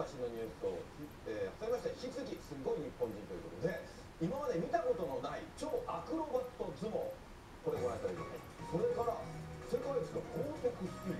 最新のニュースと、えー、挟めまして引き続きすごい日本人ということで今まで見たことのない超アクロバット相撲これご覧いただいて。それから世界一の高速スピー。ド